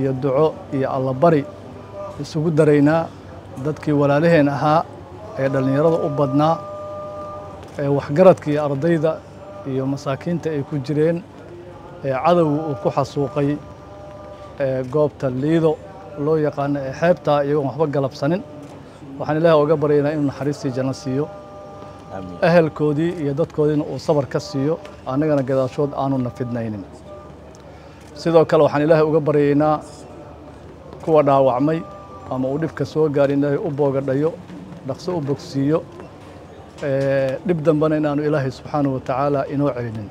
iyo duco iyo allabari isugu daraynaa dadkii walaalaheen ahaa ee dhallinyarada u badnaa ee waxgaradka iyo ardayda iyo masaakiinta ay ku jireen ee cadowga uu ku xasuuqay ee goobta liido loo yaqaano ee xeebtaa iyagoon waxba galabsanin. Waxaan ilaahay oga baryaynaa inuu naxariistii janno siiyo. Ehelkoodii iyo dadkoodiina uu sabar ka siiyo. Annagana gadaashood aanu na fidnaynin sidoo kale waxaan ilaahay uga baryaynaa kuwa dhaawacmay ama uu dhibka soo gaari ilaahay u boogadhayo dhaqso u bogsiiyo dhib dambena inaanu ilaahay subxaanahu wa tacaala inoo celinin.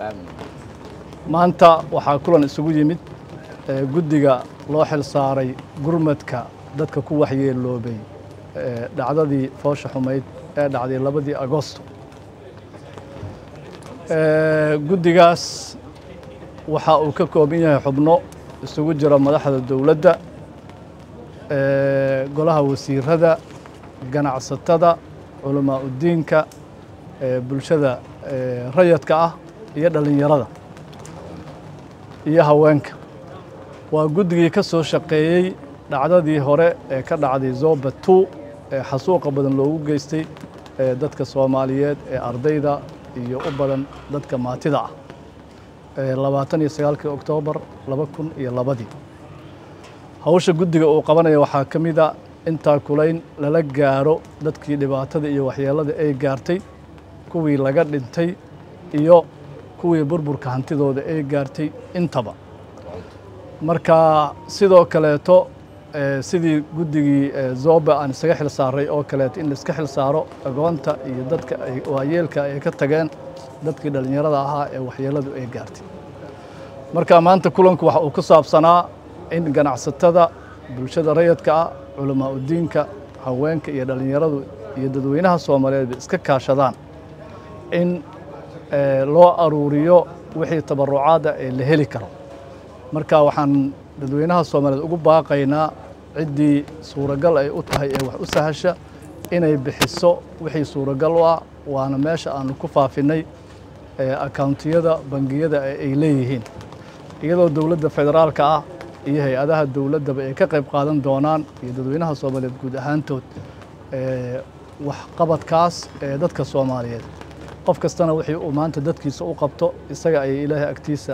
Maanta waxaa kulan isugu yimid guddiga loo xil saaray gurmadka dadka ku waxyeeloobay dhacdadii foosha xumayd ee dhacday labadii agosto. Guddigaas waxa uu ka kooban yahay xubno isugu jira madaxda dowladda golaha wasiirada ganacsatada culamaa udiinka bulshada rayadka ah iyo dhallinyarada iyo haweenka. Waa guddigii ka soo shaqeeyey dhacdadii hore ee ka dhacday zoba two ee xasuuqa badan loogu geystay dadka soomaaliyeed ee ardayda iyo u badan dadka maatida ah labaatan iyo sagaalkii oktoobar laba kun iyo labadii. Hawsha guddiga uu qabanaya waxaa ka mid a intaa kulayn lala gaaro dadkii dhibaatada iyo waxyeelada ay gaartay kuwii laga dhintay iyo kuwii burburka hantidooda ay gaartay intaba. Marka sidoo kaleeto sidii guddigii zoba aan isaga xil saaray oo kaleeto in laiska xil saaro agoonta iyo dadka waayeelka ay ka tageen dadkii dhallinyarada ahaa ee waxyeeladu ay gaartay. Marka maanta kulanku waxa uu ku saabsanaa in ganacsatada bulshada rayadka ah culamaa udiinka haweenka iyo dhallinyaradu iyo dadweynaha soomaaliyeed iska kaashadaan in loo aruuriyo wixii tabarucaada ee la heli karo marka waxaan dadweynaha soomaaliyeed ugu baaqaynaa ciddii suuragal ay u tahay ee wax u sahasha inay bixiso wixii suuragal u ah waana meesha aanu ku faafinay akauntiyada bangiyada ay leeyihiin. Iyadoo dowladda federaalka ah iyo hay'adaha dowladdaba ay ka qayb qaadan doonaan iyo dadweynaha soomaaliyeed guud ahaantood waxqabadkaas ee dadka soomaaliyeed. Qof kastana wixii uu maanta dadkiisa u qabto isaga ayay ilaahay agtiisa